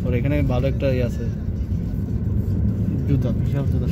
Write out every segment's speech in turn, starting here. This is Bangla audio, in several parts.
তোর এখানে ভালো একটা ইয়ে আছে। জুতা বিশাল জুতা।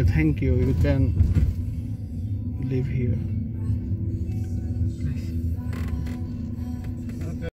Okay, thank you. You can live here.